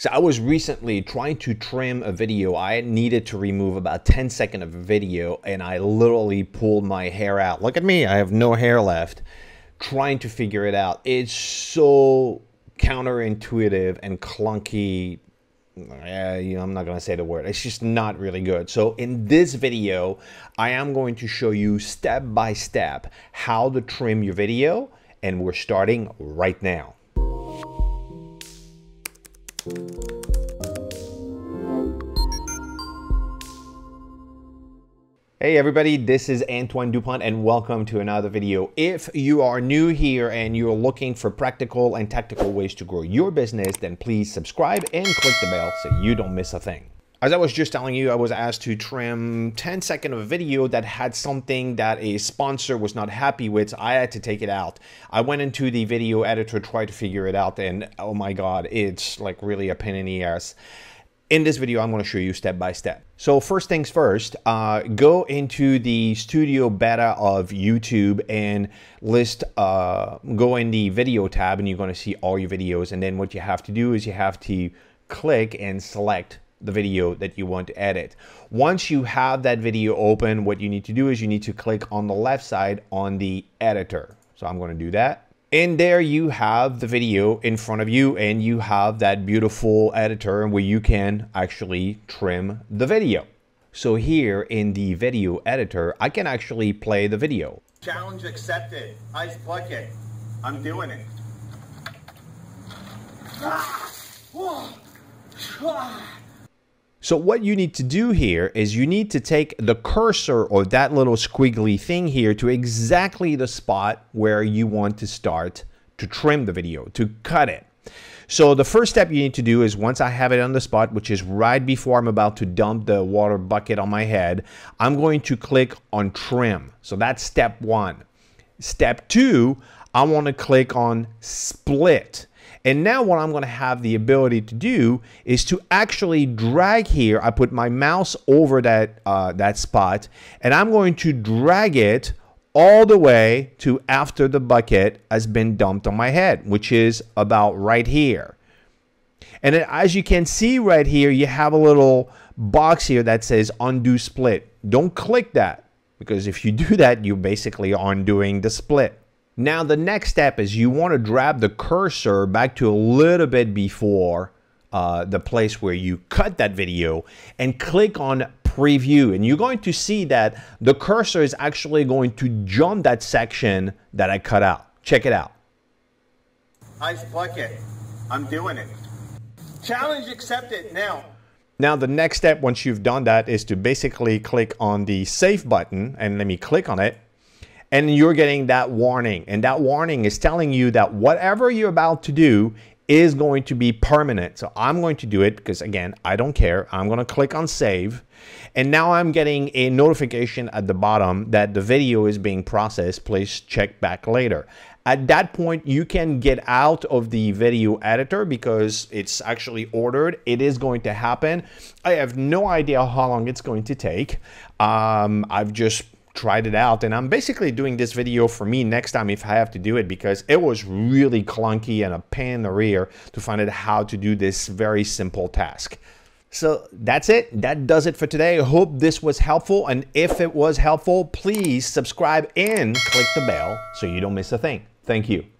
So I was recently trying to trim a video. I needed to remove about 10 seconds of video and I literally pulled my hair out. Look at me, I have no hair left. Trying to figure it out. It's so counterintuitive and clunky. You know, I'm not gonna say the word. It's just not really good. So in this video, I am going to show you step by step how to trim your video and we're starting right now. Hey everybody, this is Antoine Dupont and welcome to another video. If you are new here and you're looking for practical and tactical ways to grow your business, then please subscribe and click the bell so you don't miss a thing. As I was just telling you, I was asked to trim 10 seconds of a video that had something that a sponsor was not happy with. I had to take it out. I went into the video editor, tried to figure it out, and oh my God, it's like really a pain in the ass. In this video, I'm going to show you step by step. So first things first, uh, go into the studio beta of YouTube and list, uh, go in the video tab and you're going to see all your videos. And then what you have to do is you have to click and select the video that you want to edit. Once you have that video open, what you need to do is you need to click on the left side on the editor. So I'm going to do that. And there you have the video in front of you and you have that beautiful editor where you can actually trim the video. So here in the video editor, I can actually play the video. Challenge accepted. Ice bucket. I'm doing it. Ah! So what you need to do here is you need to take the cursor or that little squiggly thing here to exactly the spot where you want to start to trim the video, to cut it. So the first step you need to do is once I have it on the spot, which is right before I'm about to dump the water bucket on my head, I'm going to click on trim. So that's step one. Step two, I want to click on split. And now what I'm going to have the ability to do is to actually drag here. I put my mouse over that, uh, that spot and I'm going to drag it all the way to after the bucket has been dumped on my head, which is about right here. And as you can see right here, you have a little box here that says undo split. Don't click that because if you do that, you're basically undoing the split. Now the next step is you want to drag the cursor back to a little bit before uh, the place where you cut that video and click on preview and you're going to see that the cursor is actually going to jump that section that I cut out. Check it out. Ice bucket. I'm doing it. Challenge accepted now. Now the next step once you've done that is to basically click on the save button and let me click on it and you're getting that warning. And that warning is telling you that whatever you're about to do is going to be permanent. So I'm going to do it because again, I don't care. I'm going to click on save. And now I'm getting a notification at the bottom that the video is being processed. Please check back later. At that point, you can get out of the video editor because it's actually ordered. It is going to happen. I have no idea how long it's going to take. Um, I've just tried it out and I'm basically doing this video for me next time if I have to do it because it was really clunky and a pain in the rear to find out how to do this very simple task. So that's it. That does it for today. I hope this was helpful. And if it was helpful, please subscribe and click the bell so you don't miss a thing. Thank you.